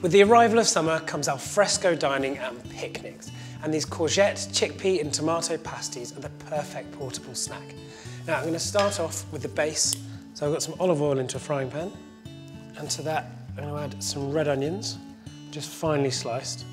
With the arrival of summer comes al fresco dining and picnics. And these courgette, chickpea and tomato pasties are the perfect portable snack. Now I'm going to start off with the base. So I've got some olive oil into a frying pan. And to that I'm going to add some red onions, just finely sliced.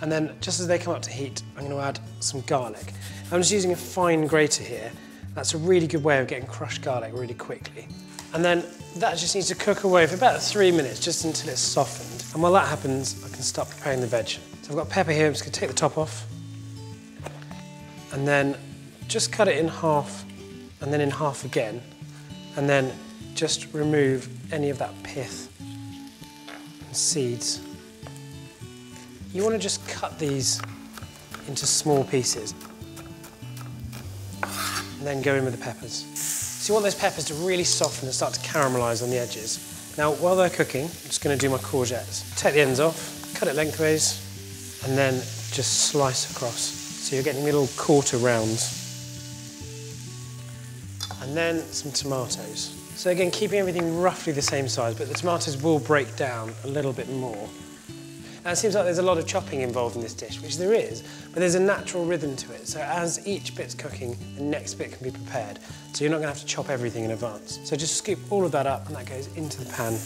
And then just as they come up to heat, I'm going to add some garlic. I'm just using a fine grater here. That's a really good way of getting crushed garlic really quickly. And then that just needs to cook away for about three minutes, just until it's softened. And while that happens, I can start preparing the veg. So I've got pepper here, I'm just gonna take the top off. And then just cut it in half, and then in half again. And then just remove any of that pith and seeds. You wanna just cut these into small pieces. And then go in with the peppers. So you want those peppers to really soften and start to caramelise on the edges. Now, while they're cooking, I'm just going to do my courgettes. Take the ends off, cut it lengthways, and then just slice across. So you're getting little quarter rounds. And then some tomatoes. So again, keeping everything roughly the same size, but the tomatoes will break down a little bit more. Now it seems like there's a lot of chopping involved in this dish, which there is, but there's a natural rhythm to it. So as each bit's cooking, the next bit can be prepared. So you're not gonna have to chop everything in advance. So just scoop all of that up and that goes into the pan.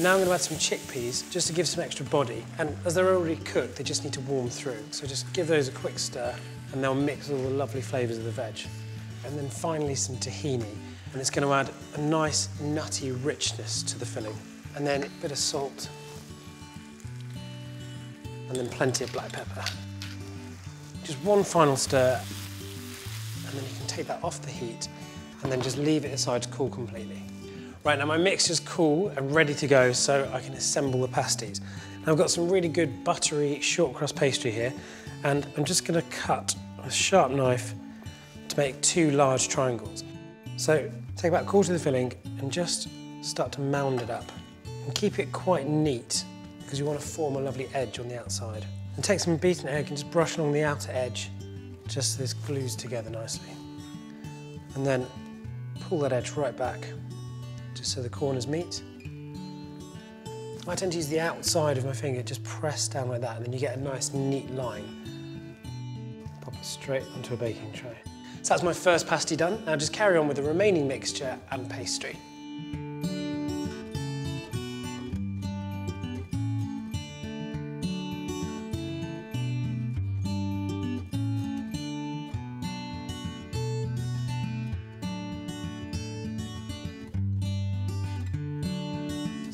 Now I'm gonna add some chickpeas just to give some extra body. And as they're already cooked, they just need to warm through. So just give those a quick stir and they'll mix all the lovely flavors of the veg. And then finally some tahini. And it's gonna add a nice nutty richness to the filling. And then a bit of salt and then plenty of black pepper. Just one final stir, and then you can take that off the heat and then just leave it aside to cool completely. Right, now my mixture's cool and ready to go, so I can assemble the pasties. Now I've got some really good buttery short crust pastry here, and I'm just gonna cut a sharp knife to make two large triangles. So take about a quarter of the filling and just start to mound it up. And keep it quite neat because you want to form a lovely edge on the outside. And take some beaten egg and just brush along the outer edge, just so this glues together nicely. And then pull that edge right back, just so the corners meet. I tend to use the outside of my finger, just press down like that, and then you get a nice neat line. Pop it straight onto a baking tray. So that's my first pasty done. Now just carry on with the remaining mixture and pastry.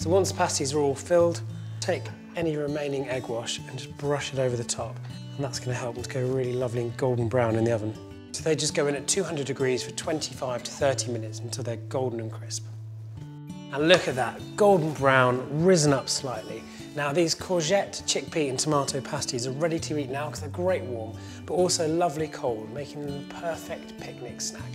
So once the pasties are all filled, take any remaining egg wash and just brush it over the top. And that's gonna help them to go really lovely and golden brown in the oven. So they just go in at 200 degrees for 25 to 30 minutes until they're golden and crisp. And look at that, golden brown, risen up slightly. Now these courgette, chickpea and tomato pasties are ready to eat now because they're great warm, but also lovely cold, making them the perfect picnic snack.